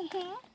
Mm-hmm.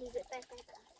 你得带带的。